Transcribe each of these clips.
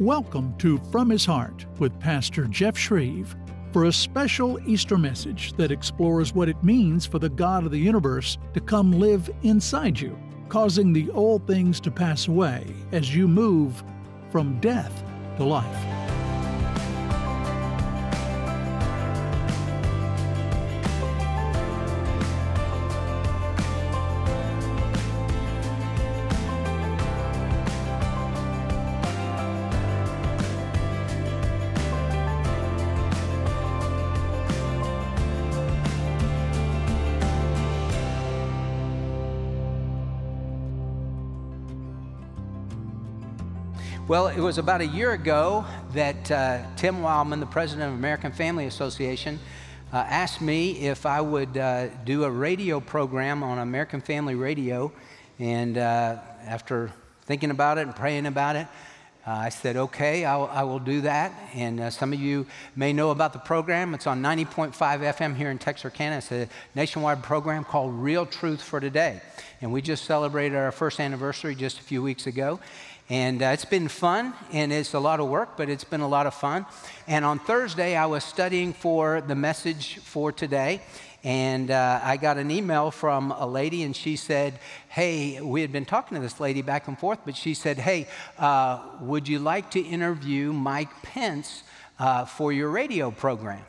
Welcome to From His Heart with Pastor Jeff Schreve for a special Easter message that explores what it means for the God of the universe to come live inside you, causing the old things to pass away as you move from death to life. Well, it was about a year ago that uh, Tim Wildmon, the president of American Family Association, uh, asked me if I would uh, do a radio program on American Family Radio. And uh, after thinking about it and praying about it, uh, I said, okay, I'll, I will do that. And uh, some of you may know about the program. It's on 90.5 FM here in Texarkana. It's a nationwide program called Real Truth for Today. And we just celebrated our first anniversary just a few weeks ago. And uh, it's been fun, and it's a lot of work, but it's been a lot of fun. And on Thursday, I was studying for the message for today, and uh, I got an email from a lady, and she said, Hey, we had been talking to this lady back and forth, but she said, Hey, uh, would you like to interview Mike Pence uh, for your radio program?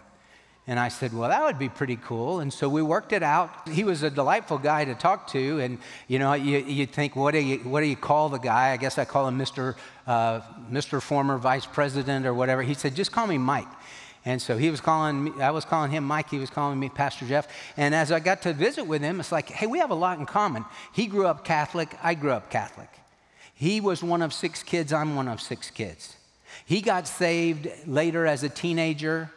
And I said, well, that would be pretty cool. And so we worked it out. He was a delightful guy to talk to. And, you know, you, you think, what do you, what do you call the guy? I guess I call him Mr. Uh, Mr. Former Vice President or whatever. He said, just call me Mike. And so he was calling me, I was calling him Mike, he was calling me Pastor Jeff. And as I got to visit with him, it's like, hey, we have a lot in common. He grew up Catholic, I grew up Catholic. He was one of six kids, I'm one of six kids. He got saved later as a teenager.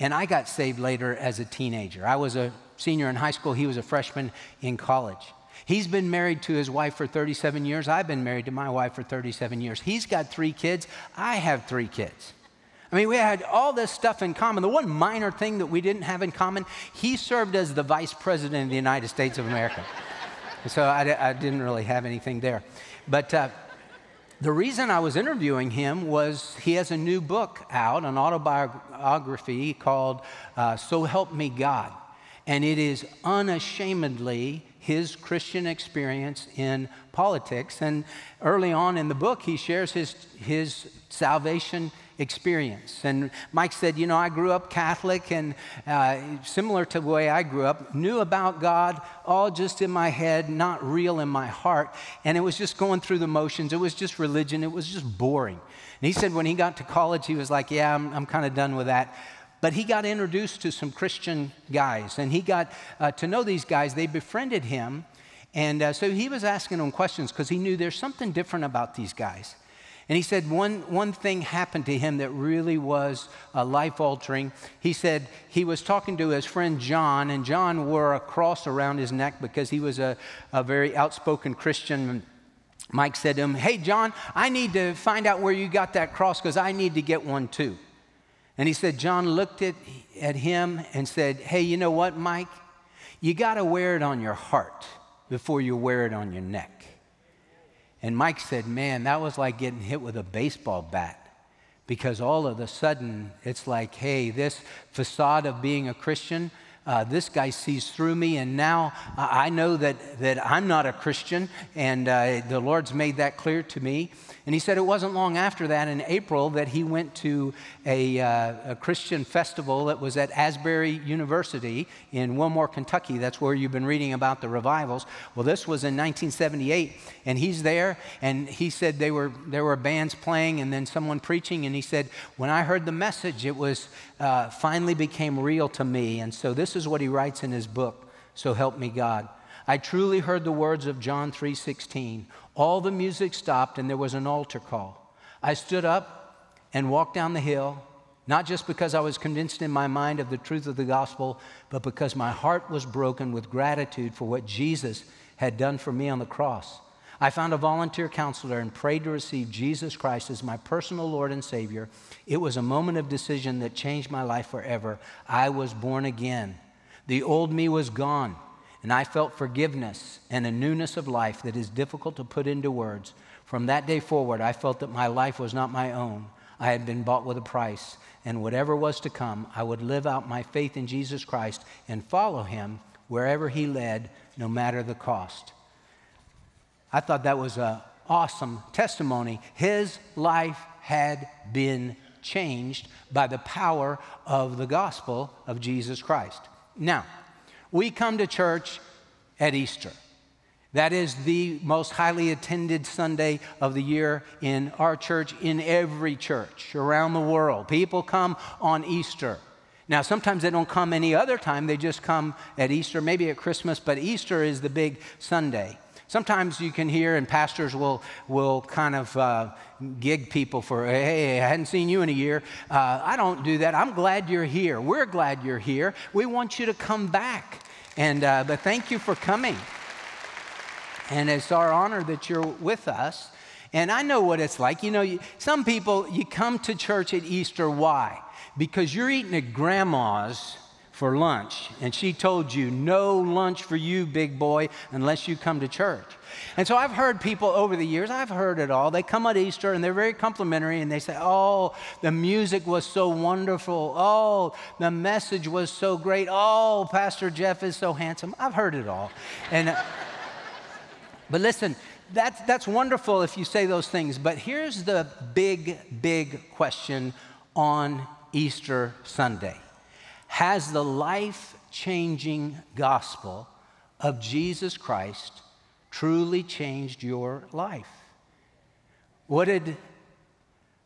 And I got saved later as a teenager. I was a senior in high school, he was a freshman in college. He's been married to his wife for 37 years. I've been married to my wife for 37 years. He's got three kids. I have three kids. I mean, we had all this stuff in common. The one minor thing that we didn't have in common, he served as the vice president of the United States of America. so I, I, didn't really have anything there. But uh, the reason I was interviewing him was he has a new book out, an autobiography called uh, So Help Me God. And it is unashamedly his Christian experience in politics. And early on in the book, he shares his, his salvation experience. And Mike said, You know, I grew up Catholic and uh, similar to the way I grew up, knew about God all just in my head, not real in my heart. And it was just going through the motions. It was just religion. It was just boring. And he said when he got to college, he was like, Yeah, I'm, I'm kind of done with that. But he got introduced to some Christian guys and he got uh, to know these guys. They befriended him. And uh, so he was asking them questions because he knew there's something different about these guys. And he said one, one thing happened to him that really was uh, life altering. He said he was talking to his friend John, and John wore a cross around his neck because he was a, a very outspoken Christian. Mike said to him, Hey, John, I need to find out where you got that cross because I need to get one too. And he said, John looked at, at him and said, Hey, you know what, Mike? You got to wear it on your heart before you wear it on your neck. And Mike said, Man, that was like getting hit with a baseball bat. Because all of a sudden, it's like, hey, this facade of being a Christian, uh, this guy sees through me, and now I know that, that I'm not a Christian, and uh, the Lord's made that clear to me. And he said it wasn't long after that, in April, that he went to a, uh, a, Christian festival that was at Asbury University in Wilmore, Kentucky. That's where you've been reading about the revivals. Well, this was in 1978, and he's there, and he said they were, there were bands playing and then someone preaching, and he said, When I heard the message, it was uh, finally became real to me. And so this is what he writes in his book, So Help Me God. I truly heard the words of John 3:16. All the music stopped and there was an altar call. I stood up and walked down the hill, not just because I was convinced in my mind of the truth of the gospel, but because my heart was broken with gratitude for what Jesus had done for me on the cross. I found a volunteer counselor and prayed to receive Jesus Christ as my personal Lord and Savior. It was a moment of decision that changed my life forever. I was born again. The old me was gone. And I felt forgiveness and a newness of life that is difficult to put into words. From that day forward, I felt that my life was not my own. I had been bought with a price, and whatever was to come, I would live out my faith in Jesus Christ and follow him wherever he led, no matter the cost. I thought that was an awesome testimony. His life had been changed by the power of the gospel of Jesus Christ. Now, we come to church at Easter. That is the most highly attended Sunday of the year in our church, in every church around the world. People come on Easter. Now, sometimes they don't come any other time, they just come at Easter, maybe at Christmas, but Easter is the big Sunday. Sometimes you can hear, and pastors will, will kind of uh, gig people for, hey, I hadn't seen you in a year. Uh, I don't do that. I'm glad you're here. We're glad you're here. We want you to come back. And, uh, but thank you for coming. And it's our honor that you're with us. And I know what it's like. You know, you, some people, you come to church at Easter, why? Because you're eating at grandma's for lunch, and she told you, no lunch for you, big boy, unless you come to church. And so I've heard people over the years, I've heard it all. They come at Easter and they're very complimentary and they say, Oh, the music was so wonderful. Oh, the message was so great. Oh, Pastor Jeff is so handsome. I've heard it all. And. Uh, but listen, that's, that's wonderful if you say those things, but here's the big, big question on Easter Sunday Has the life changing gospel of Jesus Christ truly changed your life? What did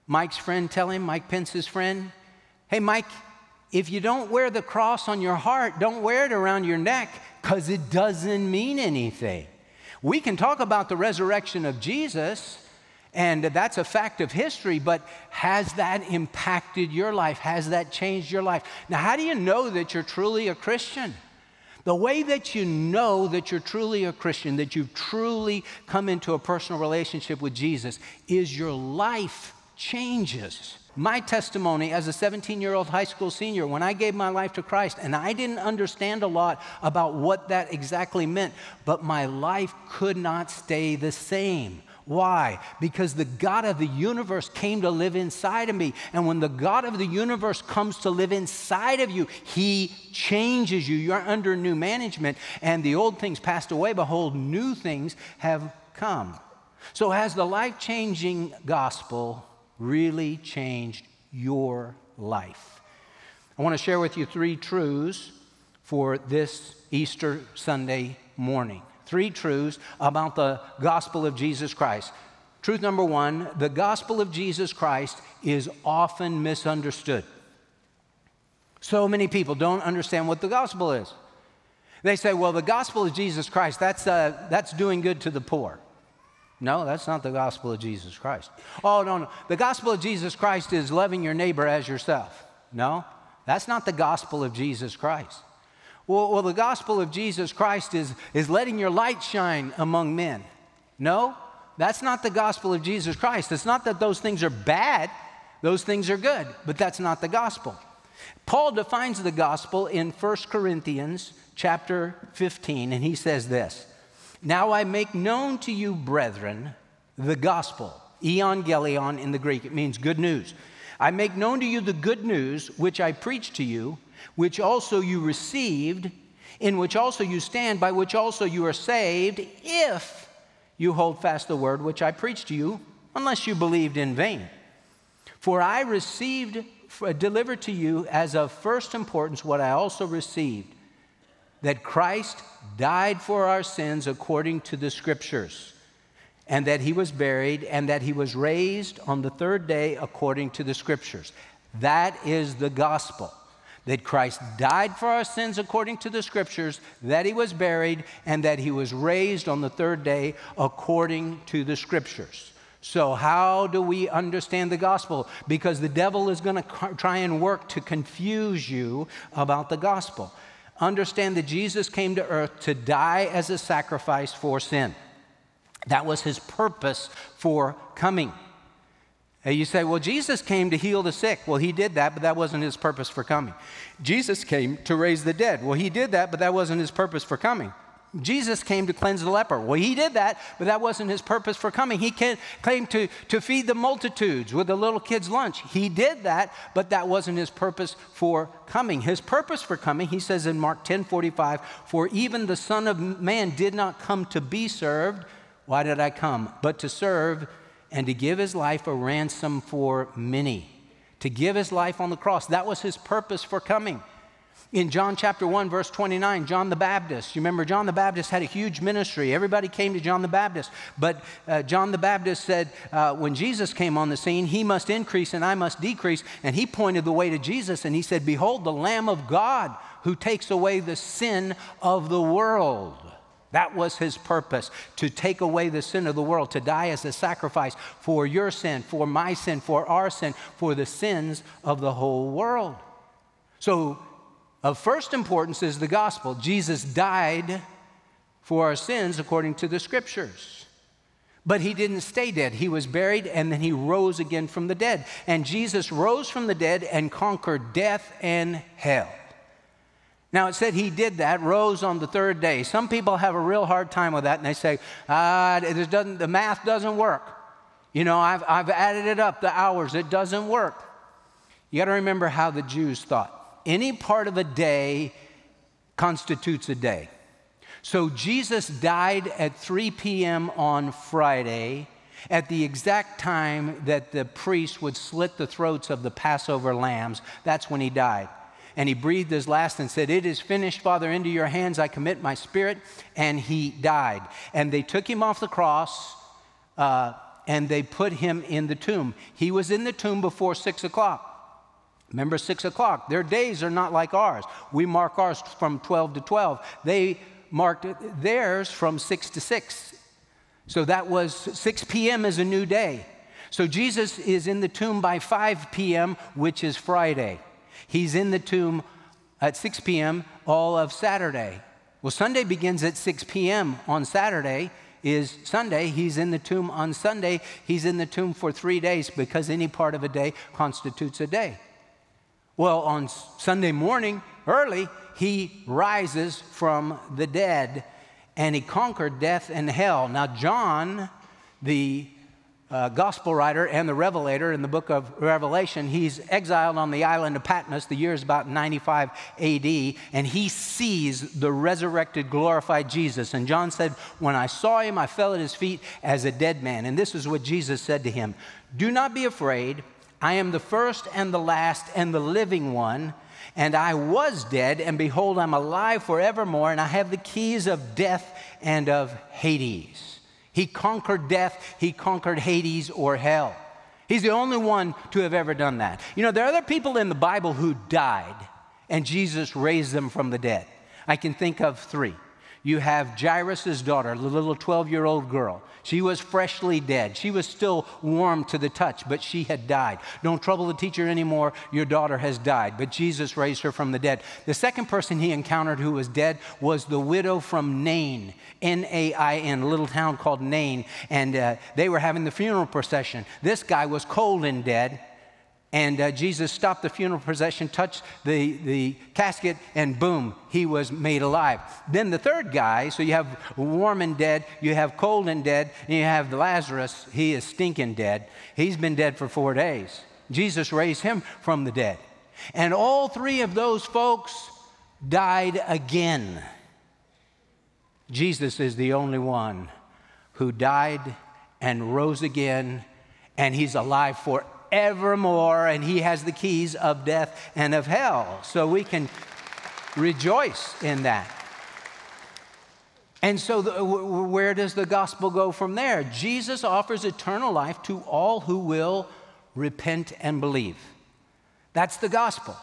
Mike's friend tell him, Mike Pence's friend? Hey, Mike, if you don't wear the cross on your heart, don't wear it around your neck because it doesn't mean anything. We can talk about the resurrection of Jesus, and that's a fact of history, but has that impacted your life? Has that changed your life? Now, how do you know that you're truly a Christian? The way that you know that you're truly a Christian, that you've truly come into a personal relationship with Jesus, is your life changes my testimony as a 17 year old high school senior when I gave my life to Christ, and I didn't understand a lot about what that exactly meant, but my life could not stay the same. Why? Because the God of the universe came to live inside of me. And when the God of the universe comes to live inside of you, He changes you. You're under new management, and the old things passed away. Behold, new things have come. So, has the life changing gospel really changed your life. I want to share with you three truths for this Easter Sunday morning. Three truths about the gospel of Jesus Christ. Truth number one the gospel of Jesus Christ is often misunderstood. So many people don't understand what the gospel is. They say, well, the gospel of Jesus Christ, that's, uh, that's doing good to the poor. No, that's not the gospel of Jesus Christ. Oh, no, no. The gospel of Jesus Christ is loving your neighbor as yourself. No, that's not the gospel of Jesus Christ. Well, well, the gospel of Jesus Christ is, is letting your light shine among men. No, that's not the gospel of Jesus Christ. It's not that those things are bad, those things are good, but that's not the gospel. Paul defines the gospel in 1 Corinthians chapter 15, and he says this now I make known to you, brethren, the gospel. euangelion in the Greek, it means good news. I make known to you the good news which I preached to you, which also you received, in which also you stand, by which also you are saved, if you hold fast the word which I preached to you, unless you believed in vain. For I received, uh, delivered to you as of first importance what I also received that Christ died for our sins according to the scriptures, and that he was buried, and that he was raised on the third day according to the scriptures. That is the gospel. That Christ died for our sins according to the scriptures, that he was buried, and that he was raised on the third day according to the scriptures. So, how do we understand the gospel? Because the devil is going to try and work to confuse you about the gospel understand that Jesus came to earth to die as a sacrifice for sin. That was his purpose for coming. And you say, well, Jesus came to heal the sick. Well, he did that, but that wasn't his purpose for coming. Jesus came to raise the dead. Well, he did that, but that wasn't his purpose for coming. Jesus came to cleanse the leper. Well, he did that, but that wasn't his purpose for coming. He came, to, to feed the multitudes with the little kids' lunch. He did that, but that wasn't his purpose for coming. His purpose for coming, he says in Mark 10 45, for even the Son of Man did not come to be served. Why did I come? But to serve and to give his life a ransom for many. To give his life on the cross. That was his purpose for coming. In John chapter 1, verse 29, John the Baptist, you remember John the Baptist had a huge ministry. Everybody came to John the Baptist. But uh, John the Baptist said, uh, when Jesus came on the scene, he must increase and I must decrease. And he pointed the way to Jesus and he said, Behold, the Lamb of God who takes away the sin of the world. That was his purpose to take away the sin of the world, to die as a sacrifice for your sin, for my sin, for our sin, for the sins of the whole world. So of first importance is the gospel. Jesus died for our sins according to the scriptures. But he didn't stay dead. He was buried and then he rose again from the dead. And Jesus rose from the dead and conquered death and hell. Now it said he did that, rose on the third day. Some people have a real hard time with that and they say, ah, it doesn't, the math doesn't work. You know, I've, I've added it up, the hours, it doesn't work. You got to remember how the Jews thought any part of a day constitutes a day. So Jesus died at 3 p.m. on Friday at the exact time that the priest would slit the throats of the Passover lambs. That's when he died. And he breathed his last and said, It is finished, Father, into your hands I commit my spirit. And he died. And they took him off the cross uh, and they put him in the tomb. He was in the tomb before six o'clock. Remember, six o'clock. Their days are not like ours. We mark ours from 12 to 12. They marked theirs from 6 to 6. So that was 6 p.m. is a new day. So Jesus is in the tomb by 5 p.m., which is Friday. He's in the tomb at 6 p.m. all of Saturday. Well, Sunday begins at 6 p.m. on Saturday is Sunday. He's in the tomb on Sunday. He's in the tomb for three days because any part of a day constitutes a day. Well, on Sunday morning, early, he rises from the dead and he conquered death and hell. Now, John, the uh, gospel writer and the revelator in the book of Revelation, he's exiled on the island of Patmos. The year is about 95 AD, and he sees the resurrected, glorified Jesus. And John said, When I saw him, I fell at his feet as a dead man. And this is what Jesus said to him Do not be afraid. I am the first and the last and the living one. And I was dead, and behold, I'm alive forevermore, and I have the keys of death and of Hades. He conquered death, he conquered Hades or hell. He's the only one to have ever done that. You know, there are other people in the Bible who died, and Jesus raised them from the dead. I can think of three. You have Jairus' daughter, the little 12 year old girl. She was freshly dead. She was still warm to the touch, but she had died. Don't trouble the teacher anymore. Your daughter has died. But Jesus raised her from the dead. The second person he encountered who was dead was the widow from Nain, N A I N, a little town called Nain. And uh, they were having the funeral procession. This guy was cold and dead. And uh, Jesus stopped the funeral procession, touched the, the casket, and boom, he was made alive. Then the third guy, so you have warm and dead, you have cold and dead, and you have Lazarus, he is stinking dead. He's been dead for four days. Jesus raised him from the dead. And all three of those folks died again. Jesus is the only one who died and rose again, and he's alive forever evermore, and He has the keys of death and of hell. So we can rejoice in that. And so, the, where does the gospel go from there? Jesus offers eternal life to all who will repent and believe. That's the gospel.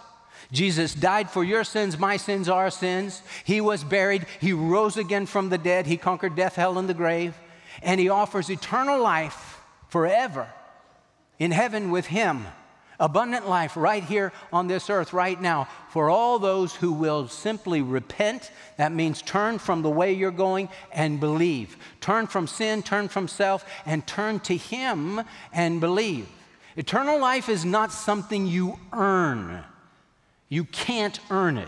Jesus died for your sins, my sins, our sins. He was buried. He rose again from the dead. He conquered death, hell, and the grave. And He offers eternal life forever in heaven with Him. Abundant life right here on this earth, right now, for all those who will simply repent. That means turn from the way you're going and believe. Turn from sin, turn from self, and turn to Him and believe. Eternal life is not something you earn, you can't earn it.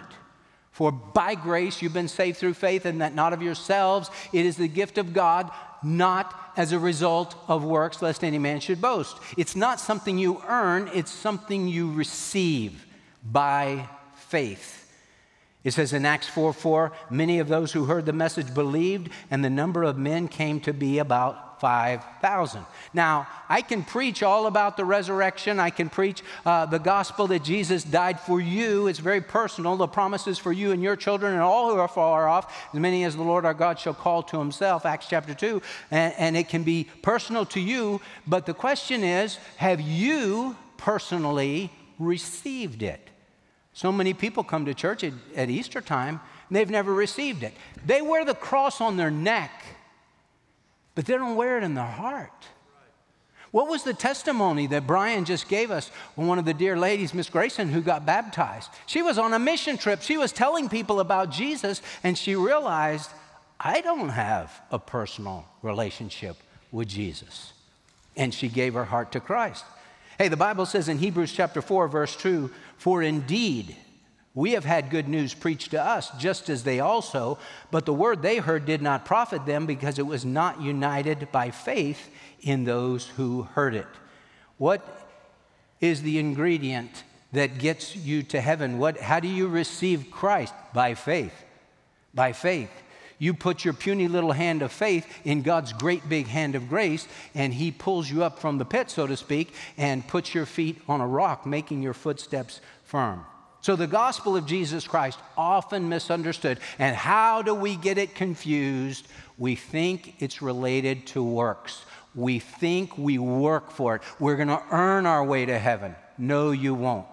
For by grace you've been saved through faith, and that not of yourselves. It is the gift of God, not as a result of works, lest any man should boast. It's not something you earn, it's something you receive by faith. It says in Acts 4 4, many of those who heard the message believed, and the number of men came to be about 5,000. Now, I can preach all about the resurrection. I can preach uh, the gospel that Jesus died for you. It's very personal. The promises for you and your children and all who are far off, as many as the Lord our God shall call to himself, Acts chapter 2. And, and it can be personal to you. But the question is have you personally received it? So many people come to church at, at Easter time and they've never received it. They wear the cross on their neck, but they don't wear it in their heart. What was the testimony that Brian just gave us when one of the dear ladies, Miss Grayson, who got baptized? She was on a mission trip. She was telling people about Jesus, and she realized, I don't have a personal relationship with Jesus. And she gave her heart to Christ. Hey, the Bible says in Hebrews chapter 4, verse 2 For indeed, we have had good news preached to us, just as they also, but the word they heard did not profit them because it was not united by faith in those who heard it. What is the ingredient that gets you to heaven? What, how do you receive Christ? By faith. By faith. You put your puny little hand of faith in God's great big hand of grace, and He pulls you up from the pit, so to speak, and puts your feet on a rock, making your footsteps firm. So, the gospel of Jesus Christ, often misunderstood. And how do we get it confused? We think it's related to works. We think we work for it. We're going to earn our way to heaven. No, you won't.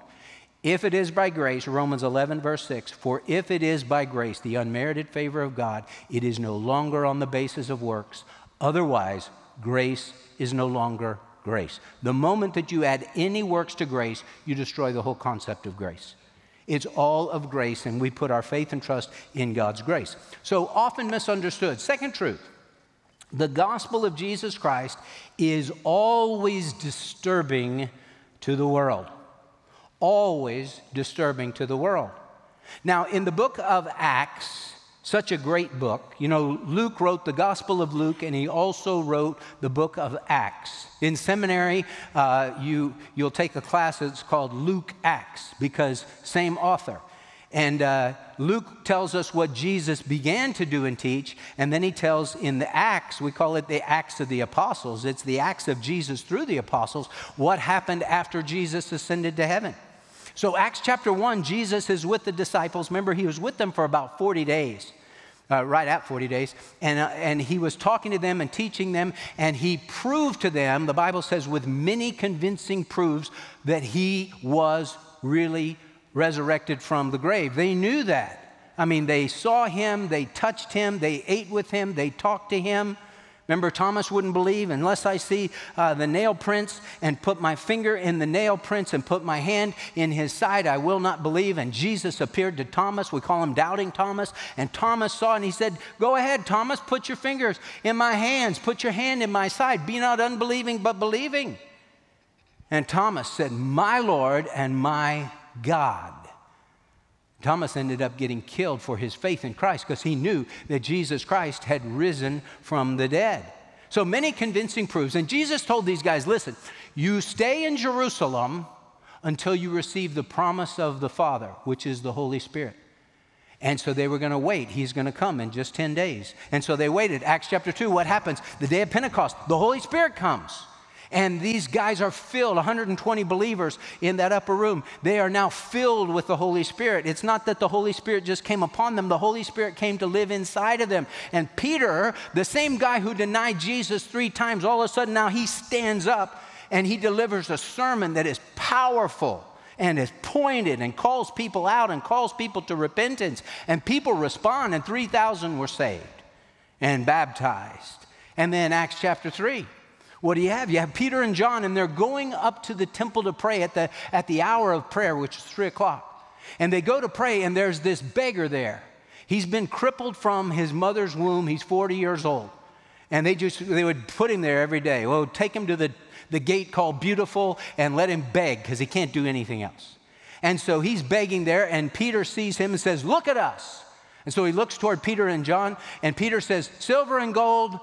If it is by grace, Romans 11, verse 6, for if it is by grace, the unmerited favor of God, it is no longer on the basis of works. Otherwise, grace is no longer grace. The moment that you add any works to grace, you destroy the whole concept of grace. It's all of grace, and we put our faith and trust in God's grace. So often misunderstood. Second truth the gospel of Jesus Christ is always disturbing to the world always disturbing to the world. Now, in the book of Acts, such a great book, you know, Luke wrote the Gospel of Luke and he also wrote the book of Acts. In seminary, uh, you, you'll take a class that's called Luke Acts because same author. And uh, Luke tells us what Jesus began to do and teach, and then he tells in the Acts, we call it the Acts of the Apostles, it's the Acts of Jesus through the Apostles, what happened after Jesus ascended to heaven. So, Acts chapter 1, Jesus is with the disciples. Remember, he was with them for about 40 days. Uh, right at 40 days. And, uh, and he was talking to them and teaching them, and he proved to them, the Bible says, with many convincing proofs, that he was really resurrected from the grave. They knew that. I mean, they saw him, they touched him, they ate with him, they talked to him. Remember, Thomas wouldn't believe unless I see uh, the nail prints and put my finger in the nail prints and put my hand in his side, I will not believe. And Jesus appeared to Thomas. We call him Doubting Thomas. And Thomas saw and he said, Go ahead, Thomas, put your fingers in my hands, put your hand in my side. Be not unbelieving, but believing. And Thomas said, My Lord and my God. Thomas ended up getting killed for his faith in Christ because he knew that Jesus Christ had risen from the dead. So many convincing proofs. And Jesus told these guys listen, you stay in Jerusalem until you receive the promise of the Father, which is the Holy Spirit. And so they were going to wait. He's going to come in just 10 days. And so they waited. Acts chapter 2, what happens? The day of Pentecost, the Holy Spirit comes. And these guys are filled, 120 believers in that upper room. They are now filled with the Holy Spirit. It's not that the Holy Spirit just came upon them, the Holy Spirit came to live inside of them. And Peter, the same guy who denied Jesus three times, all of a sudden now he stands up and he delivers a sermon that is powerful and is pointed and calls people out and calls people to repentance. And people respond, and 3,000 were saved and baptized. And then Acts chapter 3. What do you have? You have Peter and John, and they're going up to the temple to pray at the, at the hour of prayer, which is three o'clock. And they go to pray, and there's this beggar there. He's been crippled from his mother's womb. He's 40 years old. And they just, they would put him there every day. Well, take him to the, the gate called Beautiful and let him beg because he can't do anything else. And so he's begging there, and Peter sees him and says, Look at us. And so he looks toward Peter and John, and Peter says, Silver and gold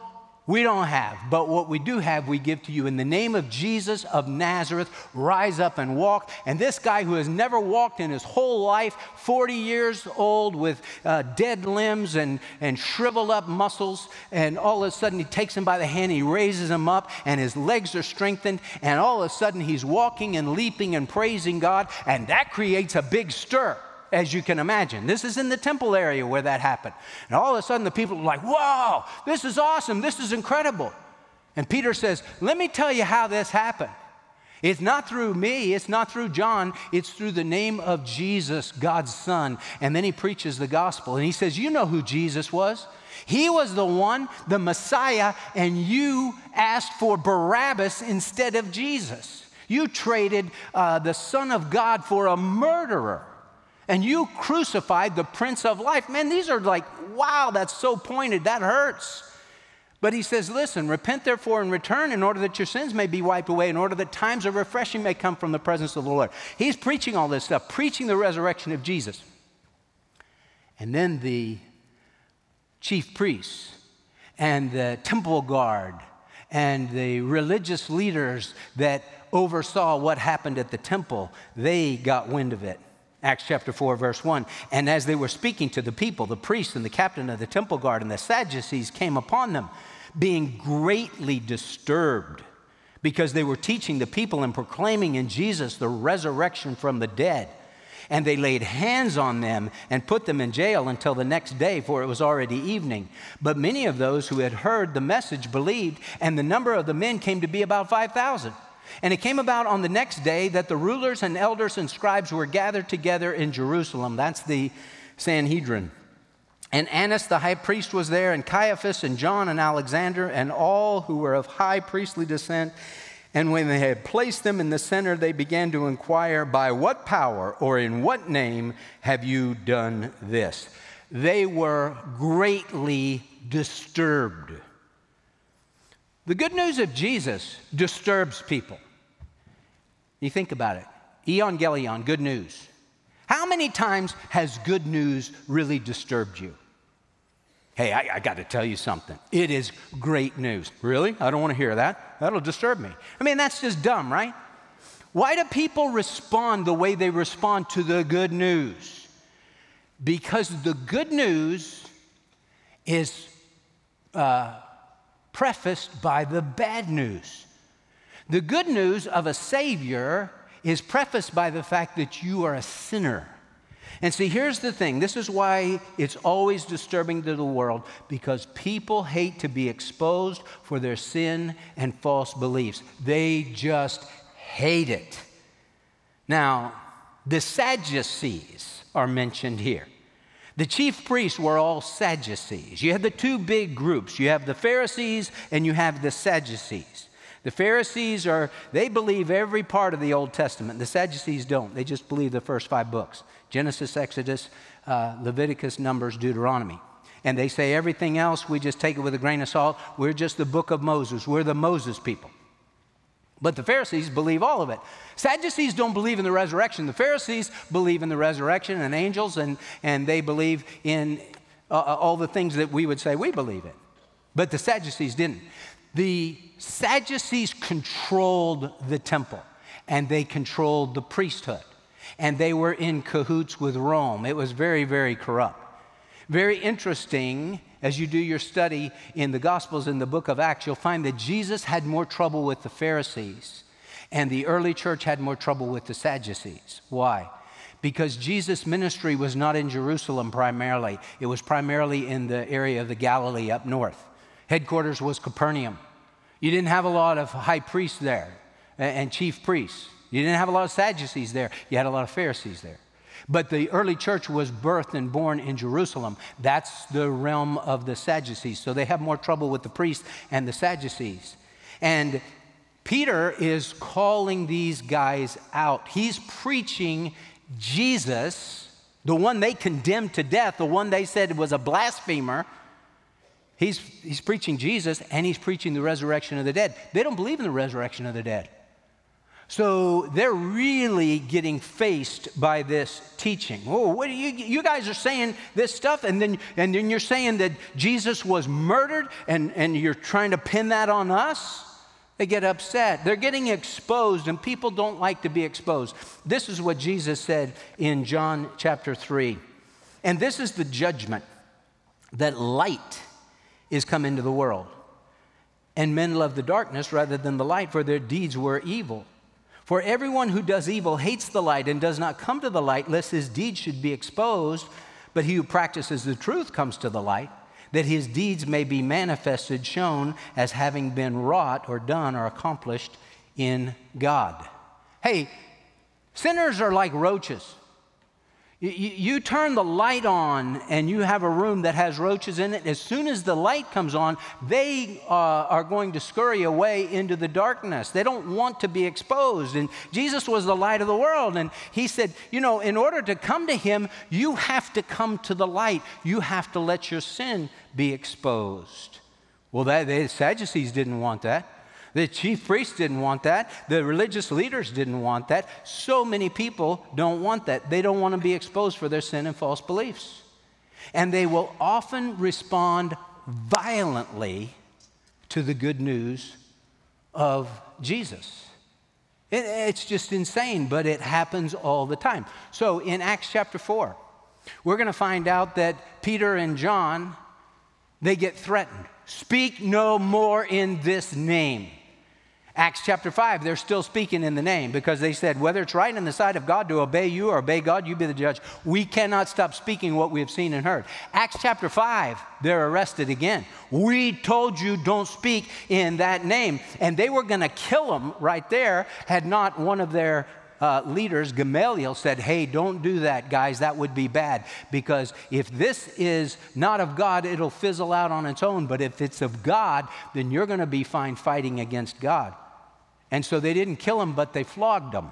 we don't have, but what we do have, we give to you. In the name of Jesus of Nazareth, rise up and walk. And this guy who has never walked in his whole life, 40 years old with uh, dead limbs and, and shriveled up muscles, and all of a sudden he takes him by the hand, he raises him up, and his legs are strengthened, and all of a sudden he's walking and leaping and praising God, and that creates a big stir as you can imagine. This is in the temple area where that happened. And all of a sudden, the people are like, Whoa, this is awesome. This is incredible. And Peter says, Let me tell you how this happened. It's not through me, it's not through John, it's through the name of Jesus, God's Son. And then he preaches the gospel. And he says, You know who Jesus was? He was the one, the Messiah, and you asked for Barabbas instead of Jesus. You traded uh, the Son of God for a murderer and you crucified the Prince of Life. Man, these are like, wow, that's so pointed, that hurts. But he says, listen, repent therefore and return in order that your sins may be wiped away, in order that times of refreshing may come from the presence of the Lord. He's preaching all this stuff, preaching the resurrection of Jesus. And then the chief priests and the temple guard and the religious leaders that oversaw what happened at the temple, they got wind of it. Acts chapter 4, verse 1. And as they were speaking to the people, the priests and the captain of the temple guard and the Sadducees came upon them, being greatly disturbed because they were teaching the people and proclaiming in Jesus the resurrection from the dead. And they laid hands on them and put them in jail until the next day, for it was already evening. But many of those who had heard the message believed, and the number of the men came to be about 5,000. And it came about on the next day that the rulers and elders and scribes were gathered together in Jerusalem. That's the Sanhedrin. And Annas the high priest was there, and Caiaphas and John and Alexander, and all who were of high priestly descent. And when they had placed them in the center, they began to inquire, By what power or in what name have you done this? They were greatly disturbed. The good news of Jesus disturbs people. You think about it. Evangelion, good news. How many times has good news really disturbed you? Hey, I, I got to tell you something. It is great news. Really? I don't want to hear that. That'll disturb me. I mean, that's just dumb, right? Why do people respond the way they respond to the good news? Because the good news is uh, prefaced by the bad news. The good news of a Savior is prefaced by the fact that you are a sinner. And see, here's the thing this is why it's always disturbing to the world because people hate to be exposed for their sin and false beliefs. They just hate it. Now, the Sadducees are mentioned here. The chief priests were all Sadducees. You have the two big groups you have the Pharisees and you have the Sadducees. The Pharisees are, they believe every part of the Old Testament. The Sadducees don't. They just believe the first five books Genesis, Exodus, uh, Leviticus, Numbers, Deuteronomy. And they say everything else, we just take it with a grain of salt. We're just the book of Moses. We're the Moses people. But the Pharisees believe all of it. Sadducees don't believe in the resurrection. The Pharisees believe in the resurrection and angels, and, and they believe in uh, uh, all the things that we would say we believe in. But the Sadducees didn't. The Sadducees controlled the temple, and they controlled the priesthood, and they were in cahoots with Rome. It was very, very corrupt. Very interesting as you do your study in the Gospels in the book of Acts, you'll find that Jesus had more trouble with the Pharisees, and the early church had more trouble with the Sadducees. Why? Because Jesus' ministry was not in Jerusalem primarily, it was primarily in the area of the Galilee up north. Headquarters was Capernaum. You didn't have a lot of high priests there and chief priests. You didn't have a lot of Sadducees there. You had a lot of Pharisees there. But the early church was birthed and born in Jerusalem. That's the realm of the Sadducees. So they have more trouble with the priests and the Sadducees. And Peter is calling these guys out. He's preaching Jesus, the one they condemned to death, the one they said was a blasphemer. He's, he's preaching Jesus and he's preaching the resurrection of the dead. They don't believe in the resurrection of the dead. So they're really getting faced by this teaching. Oh, what you, you guys are saying this stuff, and then, and then you're saying that Jesus was murdered, and, and you're trying to pin that on us? They get upset. They're getting exposed, and people don't like to be exposed. This is what Jesus said in John chapter 3. And this is the judgment that light is come into the world. And men love the darkness rather than the light, for their deeds were evil. For everyone who does evil hates the light and does not come to the light, lest his deeds should be exposed. But he who practices the truth comes to the light, that his deeds may be manifested, shown as having been wrought or done or accomplished in God. Hey, sinners are like roaches. You, you, turn the light on and you have a room that has roaches in it. As soon as the light comes on, they uh, are going to scurry away into the darkness. They don't want to be exposed. And Jesus was the light of the world. And he said, You know, in order to come to him, you have to come to the light. You have to let your sin be exposed. Well, that, the Sadducees didn't want that. The chief priests didn't want that. The religious leaders didn't want that. So many people don't want that. They don't want to be exposed for their sin and false beliefs. And they will often respond violently to the good news of Jesus. It, it's just insane, but it happens all the time. So in Acts chapter 4, we're going to find out that Peter and John, they get threatened. Speak no more in this name. Acts chapter 5, they're still speaking in the name because they said, whether it's right in the sight of God to obey you or obey God, you be the judge. We cannot stop speaking what we have seen and heard. Acts chapter 5, they're arrested again. We told you don't speak in that name. And they were going to kill them right there had not one of their uh, leaders, Gamaliel, said, Hey, don't do that, guys. That would be bad. Because if this is not of God, it'll fizzle out on its own. But if it's of God, then you're going to be fine fighting against God. And so they didn't kill him, but they flogged him.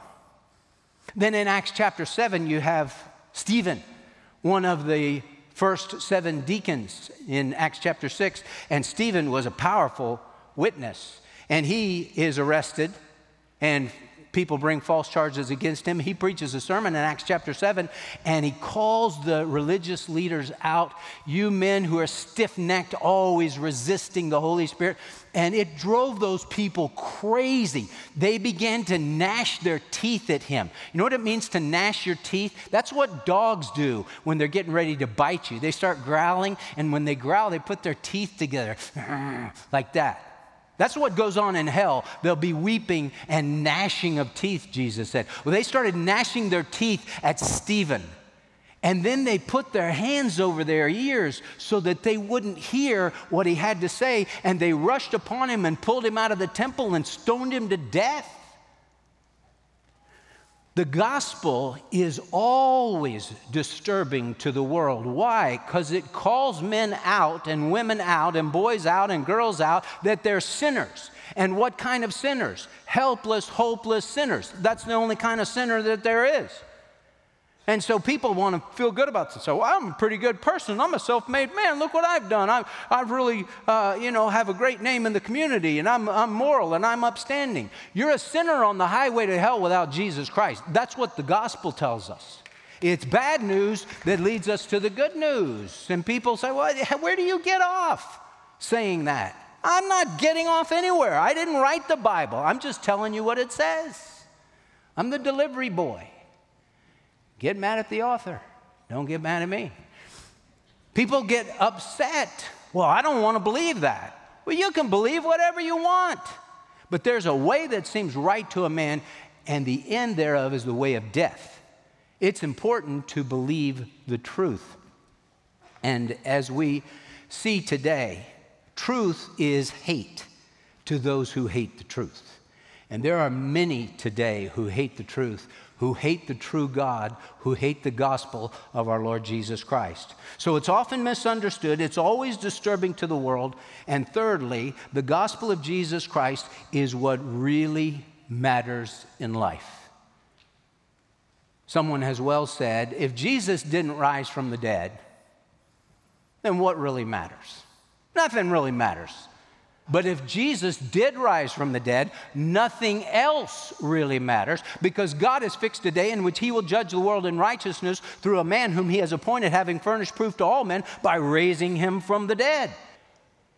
Then in Acts chapter 7, you have Stephen, one of the first seven deacons in Acts chapter 6. And Stephen was a powerful witness. And he is arrested and people bring false charges against him. He preaches a sermon in Acts chapter 7 and he calls the religious leaders out, you men who are stiff necked, always resisting the Holy Spirit. And it drove those people crazy. They began to gnash their teeth at him. You know what it means to gnash your teeth? That's what dogs do when they're getting ready to bite you. They start growling, and when they growl, they put their teeth together like that. That's what goes on in hell. They'll be weeping and gnashing of teeth, Jesus said. Well, they started gnashing their teeth at Stephen. And then they put their hands over their ears so that they wouldn't hear what he had to say. And they rushed upon him and pulled him out of the temple and stoned him to death. The gospel is always disturbing to the world. Why? Because it calls men out and women out and boys out and girls out that they're sinners. And what kind of sinners? Helpless, hopeless sinners. That's the only kind of sinner that there is. And so people want to feel good about themselves. Well, I'm a pretty good person. I'm a self-made man. Look what I've done. I, I really, uh, you know, have a great name in the community, and I'm, I'm moral and I'm upstanding. You're a sinner on the highway to hell without Jesus Christ. That's what the gospel tells us. It's bad news that leads us to the good news. And people say, well, where do you get off saying that? I'm not getting off anywhere. I didn't write the Bible. I'm just telling you what it says. I'm the delivery boy. Get mad at the author. Don't get mad at me. People get upset. Well, I don't want to believe that. Well, you can believe whatever you want. But there's a way that seems right to a man, and the end thereof is the way of death. It's important to believe the truth. And as we see today, truth is hate to those who hate the truth. And there are many today who hate the truth, who hate the true God, who hate the gospel of our Lord Jesus Christ. So it's often misunderstood, it's always disturbing to the world. And thirdly, the gospel of Jesus Christ is what really matters in life. Someone has well said if Jesus didn't rise from the dead, then what really matters? Nothing really matters. But if Jesus did rise from the dead, nothing else really matters because God has fixed a day in which he will judge the world in righteousness through a man whom he has appointed, having furnished proof to all men by raising him from the dead.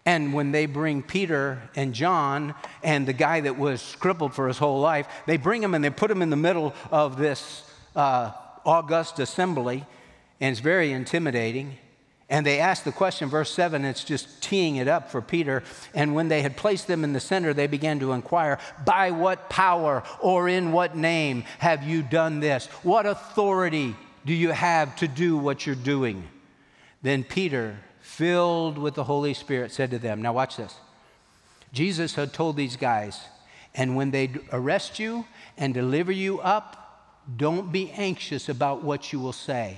And when they bring Peter and John and the guy that was crippled for his whole life, they bring him and they put him in the middle of this uh, august assembly, and it's very intimidating. And they asked the question, verse 7, it's just teeing it up for Peter. And when they had placed them in the center, they began to inquire, By what power or in what name have you done this? What authority do you have to do what you're doing? Then Peter, filled with the Holy Spirit, said to them, Now watch this. Jesus had told these guys, And when they arrest you and deliver you up, don't be anxious about what you will say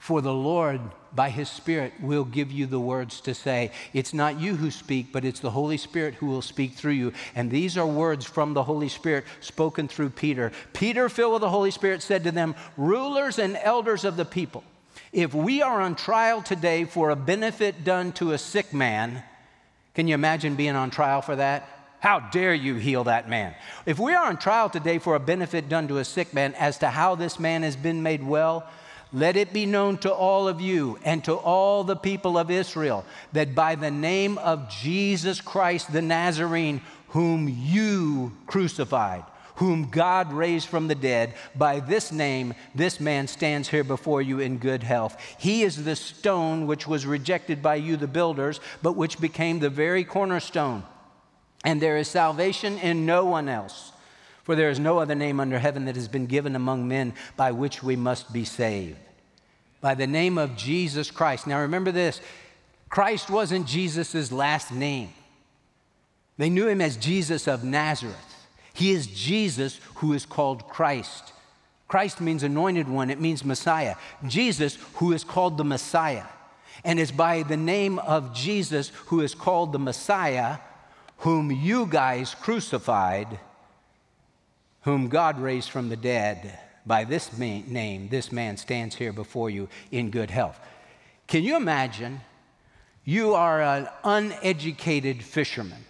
for the Lord, by His Spirit, will give you the words to say. It's not you who speak, but it's the Holy Spirit who will speak through you. And these are words from the Holy Spirit spoken through Peter. Peter, filled with the Holy Spirit, said to them, Rulers and elders of the people, if we are on trial today for a benefit done to a sick man, can you imagine being on trial for that? How dare you heal that man? If we are on trial today for a benefit done to a sick man as to how this man has been made well, let it be known to all of you and to all the people of Israel that by the name of Jesus Christ the Nazarene, whom you crucified, whom God raised from the dead, by this name, this man stands here before you in good health. He is the stone which was rejected by you, the builders, but which became the very cornerstone. And there is salvation in no one else. For there is no other name under heaven that has been given among men by which we must be saved. By the name of Jesus Christ. Now remember this Christ wasn't Jesus' last name. They knew him as Jesus of Nazareth. He is Jesus who is called Christ. Christ means anointed one, it means Messiah. Jesus, who is called the Messiah. And it's by the name of Jesus, who is called the Messiah, whom you guys crucified whom God raised from the dead. By this name, this man stands here before you in good health. Can you imagine? You are an uneducated fisherman.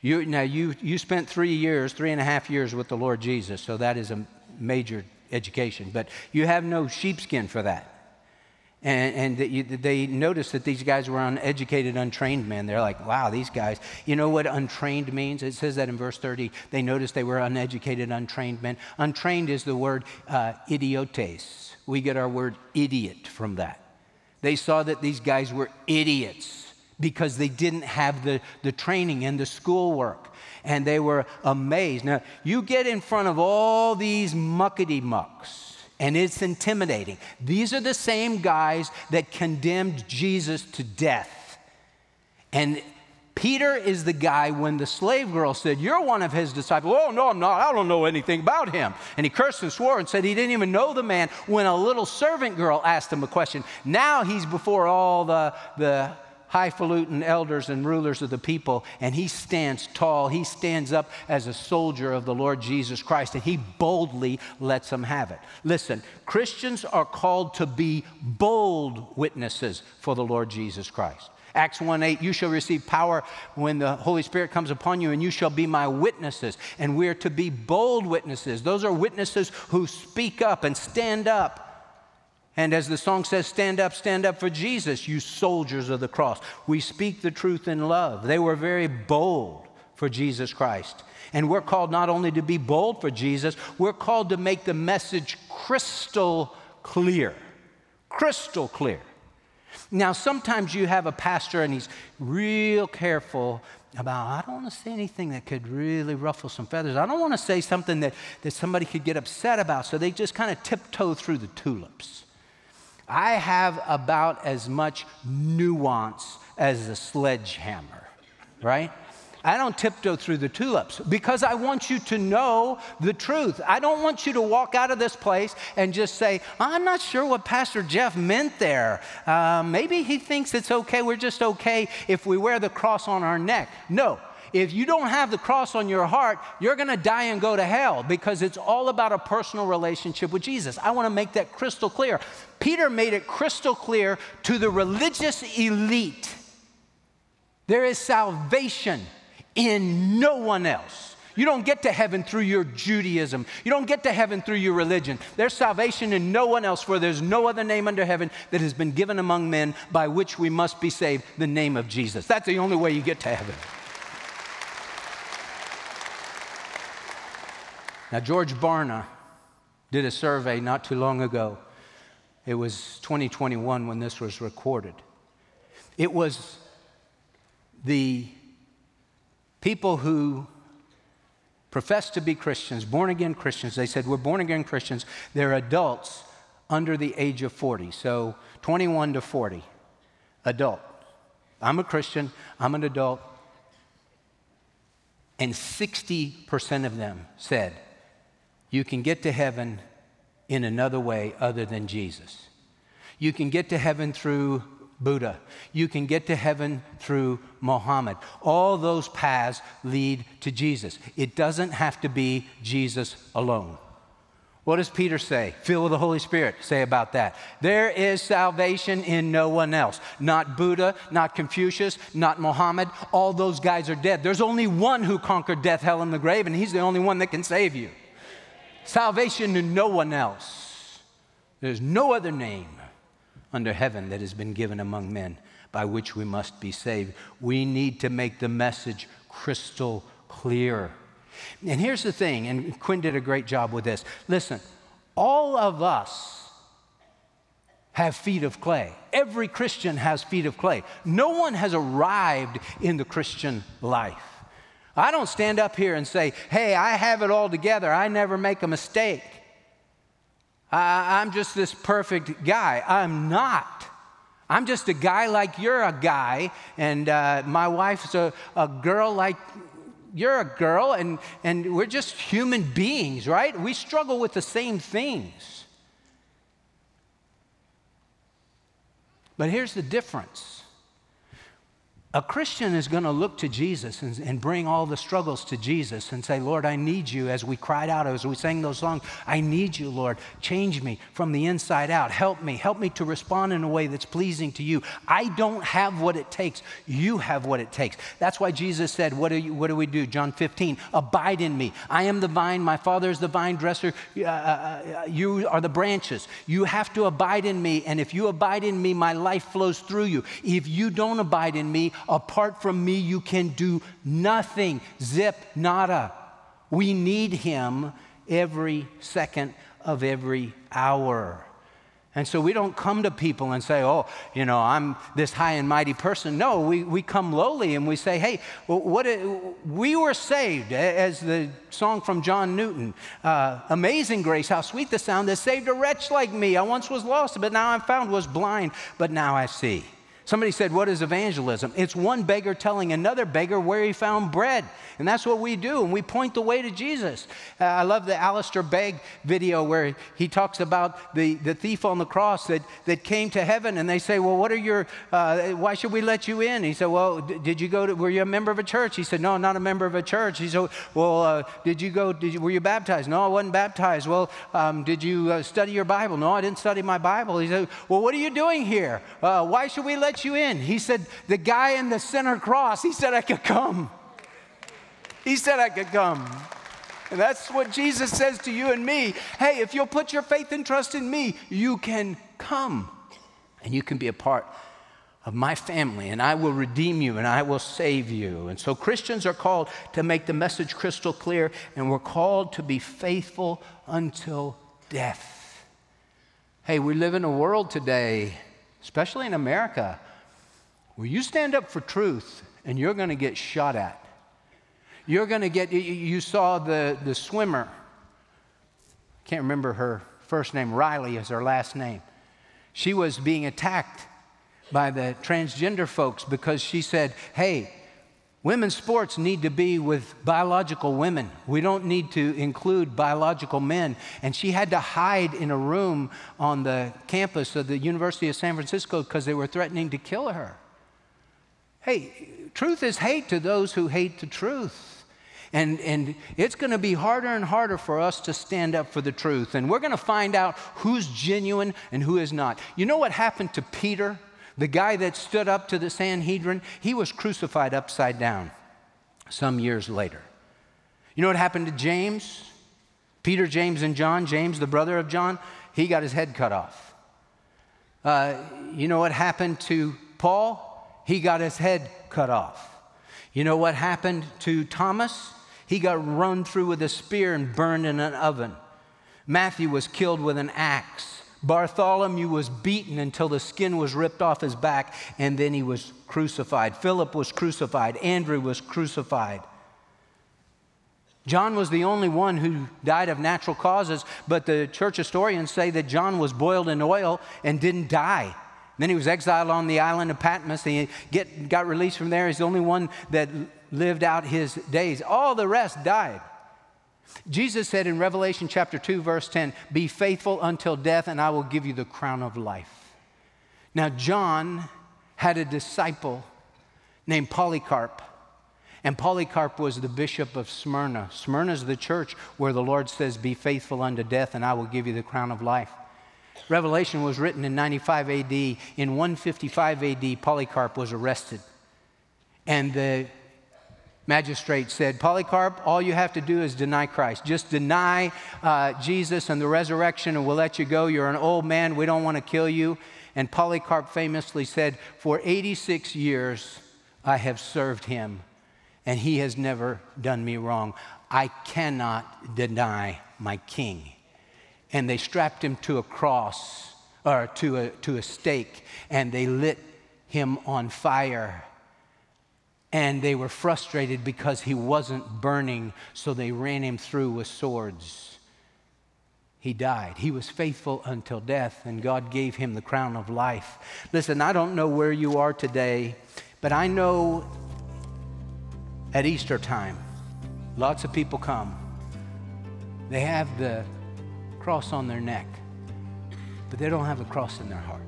You, now, you, you spent three years, three and a half years with the Lord Jesus, so that is a major education, but you have no sheepskin for that. And, and they noticed that these guys were uneducated, untrained men. They're like, wow, these guys. You know what untrained means? It says that in verse 30. They noticed they were uneducated, untrained men. Untrained is the word uh, idiotes. We get our word idiot from that. They saw that these guys were idiots because they didn't have the, the training and the schoolwork. And they were amazed. Now, you get in front of all these muckety mucks and it's intimidating. These are the same guys that condemned Jesus to death. And Peter is the guy when the slave girl said, You're one of his disciples. Oh, no, I'm not. I don't know anything about him. And he cursed and swore and said he didn't even know the man when a little servant girl asked him a question. Now he's before all the, the highfalutin elders and rulers of the people, and he stands tall. He stands up as a soldier of the Lord Jesus Christ, and he boldly lets them have it. Listen, Christians are called to be bold witnesses for the Lord Jesus Christ. Acts 1 8, you shall receive power when the Holy Spirit comes upon you, and you shall be my witnesses. And we're to be bold witnesses. Those are witnesses who speak up and stand up and as the song says, stand up, stand up for Jesus, you soldiers of the cross. We speak the truth in love. They were very bold for Jesus Christ. And we're called not only to be bold for Jesus, we're called to make the message crystal clear. Crystal clear. Now, sometimes you have a pastor and he's real careful about, I don't want to say anything that could really ruffle some feathers. I don't want to say something that, that somebody could get upset about. So they just kind of tiptoe through the tulips. I have about as much nuance as a sledgehammer, right? I don't tiptoe through the tulips because I want you to know the truth. I don't want you to walk out of this place and just say, I'm not sure what Pastor Jeff meant there. Uh, maybe he thinks it's okay, we're just okay if we wear the cross on our neck. No, if you don't have the cross on your heart, you're going to die and go to hell because it's all about a personal relationship with Jesus. I want to make that crystal clear. Peter made it crystal clear to the religious elite There is salvation in no one else. You don't get to heaven through your Judaism. You don't get to heaven through your religion. There's salvation in no one else, for there's no other name under heaven that has been given among men by which we must be saved, the name of Jesus. That's the only way you get to heaven. Now, George Barna did a survey not too long ago. It was 2021 when this was recorded. It was the people who profess to be Christians, born again Christians, they said, We're born again Christians. They're adults under the age of 40. So 21 to 40, adult. I'm a Christian, I'm an adult. And 60% of them said, You can get to heaven in another way other than Jesus. You can get to heaven through Buddha. You can get to heaven through Mohammed. All those paths lead to Jesus. It doesn't have to be Jesus alone. What does Peter say? Filled with the Holy Spirit, say about that. There is salvation in no one else. Not Buddha, not Confucius, not Mohammed. All those guys are dead. There's only one who conquered death, hell, and the grave, and he's the only one that can save you. Salvation to no one else. There's no other name under heaven that has been given among men by which we must be saved. We need to make the message crystal clear. And here's the thing, and Quinn did a great job with this. Listen, all of us have feet of clay. Every Christian has feet of clay. No one has arrived in the Christian life. I don't stand up here and say, hey, I have it all together. I never make a mistake. I, am just this perfect guy. I'm not. I'm just a guy like you're a guy, and uh, my wife's a, a girl like you're a girl, and, and we're just human beings, right? We struggle with the same things. But here's the difference a Christian is going to look to Jesus and, and, bring all the struggles to Jesus and say, Lord, I need you. As we cried out, as we sang those songs, I need you, Lord. Change me from the inside out. Help me. Help me to respond in a way that's pleasing to you. I don't have what it takes. You have what it takes. That's why Jesus said, What do, you, what do we do? John 15, abide in me. I am the vine. My Father is the vine dresser. Uh, uh, uh, you are the branches. You have to abide in me. And if you abide in me, my life flows through you. If you don't abide in me, Apart from me, you can do nothing. Zip, nada. We need him every second of every hour. And so we don't come to people and say, oh, you know, I'm this high and mighty person. No, we, we come lowly and we say, hey, what, we were saved, as the song from John Newton, uh, Amazing Grace, how sweet the sound that saved a wretch like me. I once was lost, but now I'm found, was blind, but now I see. Somebody said, What is evangelism? It's one beggar telling another beggar where he found bread. And that's what we do, and we point the way to Jesus. Uh, I love the Alistair Begg video where he talks about the, the thief on the cross that, that came to heaven, and they say, Well, what are your, uh, why should we let you in? He said, Well, did you go to, were you a member of a church? He said, No, not a member of a church. He said, Well, uh, did you go, did you, were you baptized? No, I wasn't baptized. Well, um, did you uh, study your Bible? No, I didn't study my Bible. He said, Well, what are you doing here? Uh, why should we let let you in. He said, The guy in the center cross, he said I could come. He said I could come. And that's what Jesus says to you and me. Hey, if you'll put your faith and trust in me, you can come and you can be a part of my family, and I will redeem you and I will save you. And so Christians are called to make the message crystal clear, and we're called to be faithful until death. Hey, we live in a world today, especially in America, where you stand up for truth and you're going to get shot at. You're going to get, you saw the, the swimmer, can't remember her first name, Riley is her last name. She was being attacked by the transgender folks because she said, hey, Women's sports need to be with biological women. We don't need to include biological men. And she had to hide in a room on the campus of the University of San Francisco because they were threatening to kill her. Hey, truth is hate to those who hate the truth. And, and it's going to be harder and harder for us to stand up for the truth. And we're going to find out who's genuine and who is not. You know what happened to Peter The guy that stood up to the Sanhedrin, he was crucified upside down some years later. You know what happened to James? Peter, James, and John. James, the brother of John, he got his head cut off. Uh, you know what happened to Paul? He got his head cut off. You know what happened to Thomas? He got run through with a spear and burned in an oven. Matthew was killed with an axe. Bartholomew was beaten until the skin was ripped off his back, and then he was crucified. Philip was crucified. Andrew was crucified. John was the only one who died of natural causes, but the church historians say that John was boiled in oil and didn't die. Then he was exiled on the island of Patmos. He get, got released from there. He's the only one that lived out his days. All the rest died. Jesus said in Revelation chapter 2, verse 10, Be faithful until death, and I will give you the crown of life. Now, John had a disciple named Polycarp. And Polycarp was the bishop of Smyrna. Smyrna is the church where the Lord says, Be faithful unto death, and I will give you the crown of life. Revelation was written in 95 AD. In 155 AD, Polycarp was arrested. And the magistrate said, Polycarp, all you have to do is deny Christ. Just deny uh, Jesus and the resurrection, and we'll let you go. You're an old man. We don't want to kill you. And Polycarp famously said, For 86 years I have served him, and he has never done me wrong. I cannot deny my king and they strapped him to a cross or to a, to a stake and they lit him on fire. And they were frustrated because he wasn't burning, so they ran him through with swords. He died. He was faithful until death, and God gave him the crown of life. Listen, I don't know where you are today, but I know at Easter time, lots of people come. They have the cross on their neck, but they don't have a cross in their heart.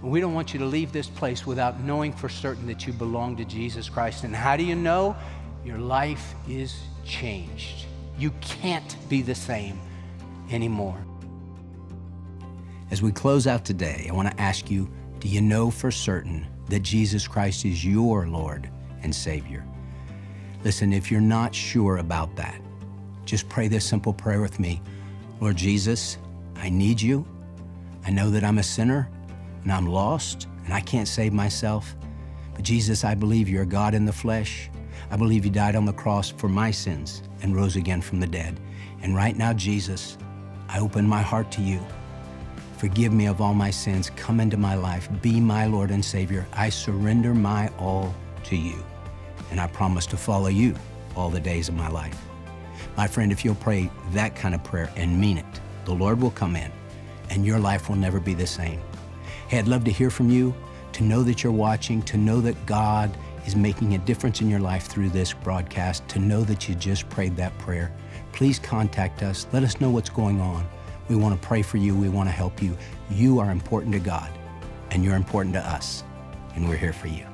And we don't want you to leave this place without knowing for certain that you belong to Jesus Christ. And how do you know? Your life is changed. You can't be the same anymore. As we close out today, I want to ask you do you know for certain that Jesus Christ is your Lord and Savior? Listen, if you're not sure about that, just pray this simple prayer with me. Lord Jesus, I need you. I know that I'm a sinner and I'm lost and I can't save myself. But Jesus, I believe you're God in the flesh. I believe you died on the cross for my sins and rose again from the dead. And right now, Jesus, I open my heart to you. Forgive me of all my sins. Come into my life. Be my Lord and Savior. I surrender my all to you. And I promise to follow you all the days of my life. My friend, if you'll pray that kind of prayer and mean it, the Lord will come in and your life will never be the same. Hey, I'd love to hear from you, to know that you're watching, to know that God is making a difference in your life through this broadcast, to know that you just prayed that prayer. Please contact us. Let us know what's going on. We want to pray for you. We want to help you. You are important to God, and you're important to us, and we're here for you.